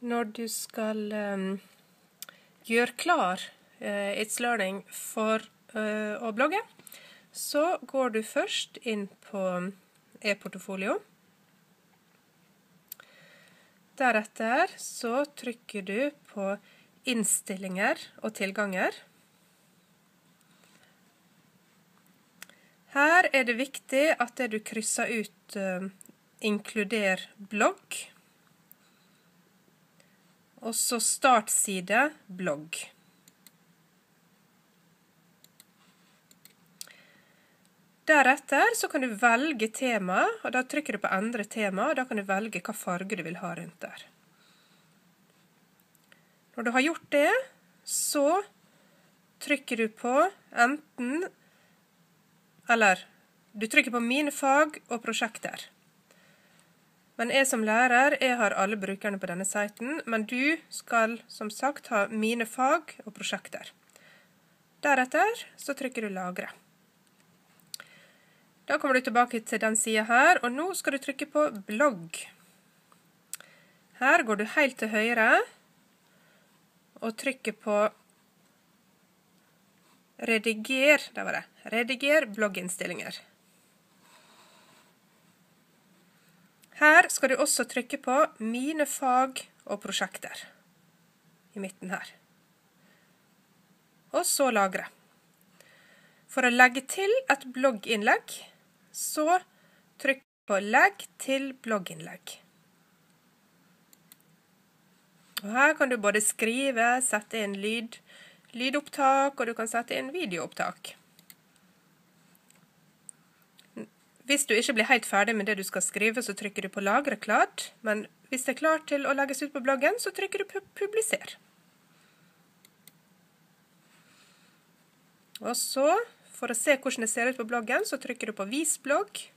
når du skal um, gjøre klar uh, It's Learning for uh, å blogge, så går du først inn på e-portofolio. Deretter så trykker du på innstillinger og tilganger. Her er det viktig at det du krysser ut uh, 'inkluder blogg', og så startside blogg. Deretter så kan du velge tema, og da trykker du på 'endre tema', og da kan du velge hva farge du vil ha rundt der. Når du har gjort det, så trykker du på enten Eller du trykker på 'mine fag' og 'prosjekter'. Men jeg som lærer jeg har alle brukerne på denne siten, men du skal som sagt ha 'mine fag' og 'prosjekter'. Deretter så trykker du 'lagre'. Da kommer du tilbake til den sida her, og nå skal du trykke på 'blogg'. Her går du helt til høyre og trykker på 'rediger'. Der var det. 'Rediger blogginnstillinger'. Her skal du også trykke på 'mine fag og prosjekter' i midten her. Og så lagre. For å legge til et blogginnlegg så trykk på 'legg til blogginnlegg'. Og Her kan du både skrive, sette inn lyd, lydopptak, og du kan sette inn videoopptak. Hvis du ikke blir helt ferdig med det du skal skrive, så trykker du på 'lagre klart', men hvis det er klart til å legges ut på bloggen, så trykker du på 'publiser'. Og så for å se hvordan det ser ut på bloggen, så trykker du på 'vis blogg'.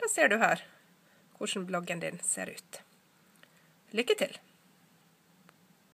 Da ser du her hvordan bloggen din ser ut. Lykke til!